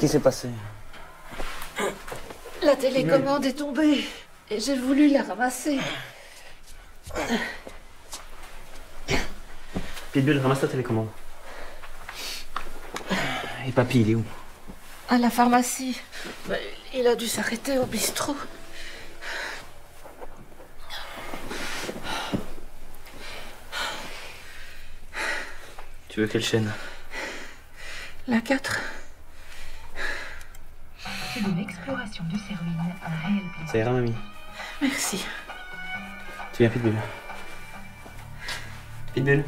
Qu'est-ce qui s'est passé La télécommande est tombée et j'ai voulu la ramasser. Pitbull, ramasse ta télécommande. Et papy, il est où À la pharmacie. Il a dû s'arrêter au bistrot. Tu veux quelle chaîne? La 4. C'est de l'exploration de ces ruines un réel plaisir. Ça ira, mamie. Merci. Tu viens, Pitbull Pitbull?